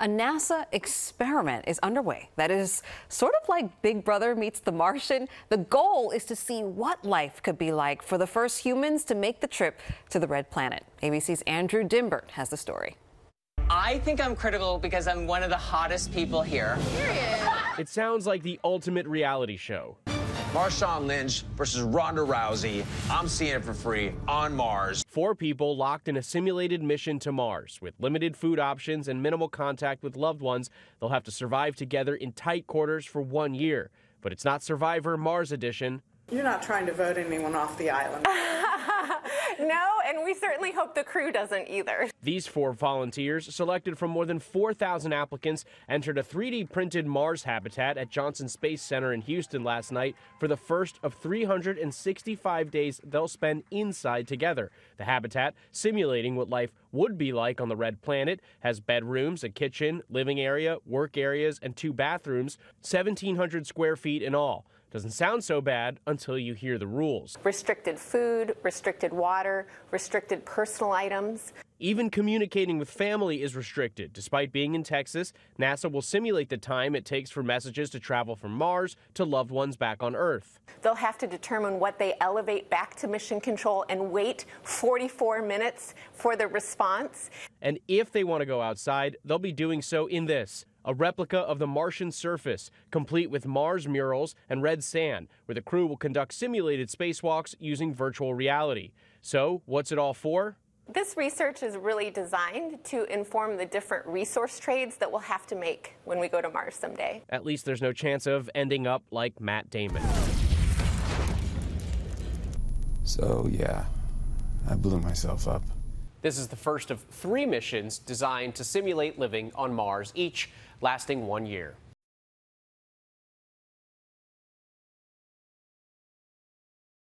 A NASA experiment is underway that is sort of like Big Brother meets the Martian. The goal is to see what life could be like for the first humans to make the trip to the red planet. ABC's Andrew Dymburt has the story. I think I'm critical because I'm one of the hottest people here. It sounds like the ultimate reality show. Marshawn Lynch versus Ronda Rousey. I'm seeing it for free on Mars. Four people locked in a simulated mission to Mars. With limited food options and minimal contact with loved ones, they'll have to survive together in tight quarters for one year. But it's not Survivor Mars Edition. You're not trying to vote anyone off the island. no, and we certainly hope the crew doesn't either. These four volunteers, selected from more than 4,000 applicants, entered a 3D printed Mars habitat at Johnson Space Center in Houston last night for the first of 365 days they'll spend inside together. The habitat, simulating what life would be like on the red planet, has bedrooms, a kitchen, living area, work areas, and two bathrooms, 1,700 square feet in all. Doesn't sound so bad until you hear the rules. Restricted food, restricted water, restricted personal items. Even communicating with family is restricted. Despite being in Texas, NASA will simulate the time it takes for messages to travel from Mars to loved ones back on Earth. They'll have to determine what they elevate back to mission control and wait 44 minutes for the response. And if they want to go outside, they'll be doing so in this a replica of the Martian surface, complete with Mars murals and red sand, where the crew will conduct simulated spacewalks using virtual reality. So, what's it all for? This research is really designed to inform the different resource trades that we'll have to make when we go to Mars someday. At least there's no chance of ending up like Matt Damon. So, yeah, I blew myself up. This is the first of three missions designed to simulate living on Mars, each lasting one year.